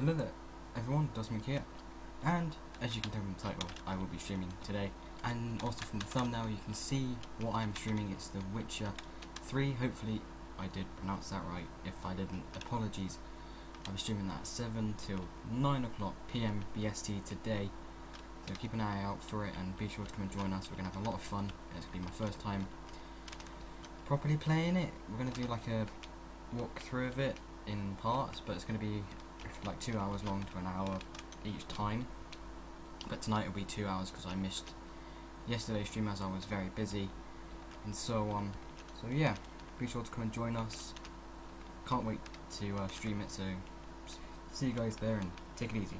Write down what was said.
Hello there, everyone, DuskMink here, and as you can tell from the title, I will be streaming today, and also from the thumbnail you can see what I'm streaming, it's The Witcher 3, hopefully I did pronounce that right, if I didn't, apologies, I'll be streaming that at 7 till 9 o'clock PM BST today, so keep an eye out for it, and be sure to come and join us, we're going to have a lot of fun, it's going to be my first time properly playing it, we're going to do like a walkthrough of it in parts, but it's going to be like two hours long to an hour each time. But tonight it'll be two hours because I missed yesterday's stream as I was very busy, and so um, so yeah, be sure to come and join us. Can't wait to uh, stream it. So see you guys there and take it easy.